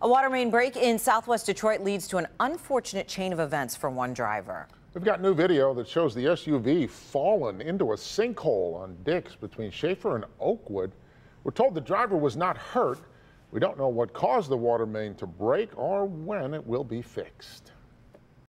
A water main break in southwest Detroit leads to an unfortunate chain of events for one driver. We've got new video that shows the SUV fallen into a sinkhole on Dix between Schaefer and Oakwood. We're told the driver was not hurt. We don't know what caused the water main to break or when it will be fixed.